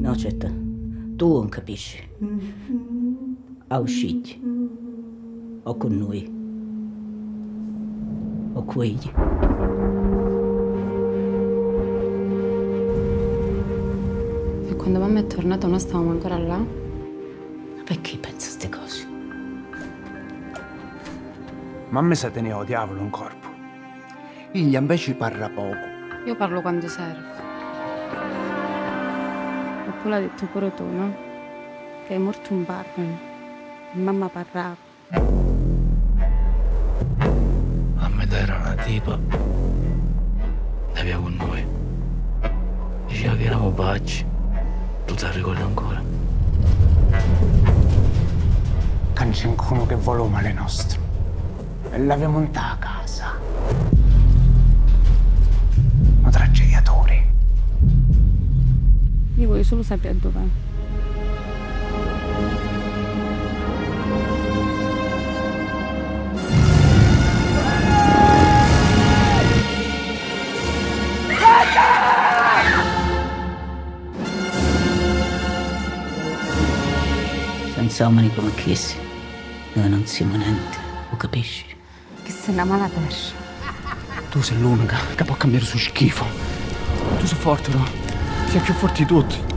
No, Cetta, tu non capisci. A usciti. O con noi. O quelli. E quando mamma è tornata noi stavamo ancora là? Perché pensa a queste cose? Mamma si teneva o diavolo in corpo. Iglia invece parla poco. Io parlo quando serve. Poi l'ha detto pure tu, no? Che è morto un barman. Mamma parlava. Mamma era una tipa via con noi. Diceva che eravamo pacci. Tu ti ricordi ancora? Qualcuno che vuole male nostro. E l'abbiamo montata a casa. Io voglio solo sapere dov'è. Senza uomini come questi, noi non siamo niente, lo capisci? Che sei una mala terra. Tu sei l'unica che può cambiare su schifo. Tu sei forte, no? Sei più forte di tutti.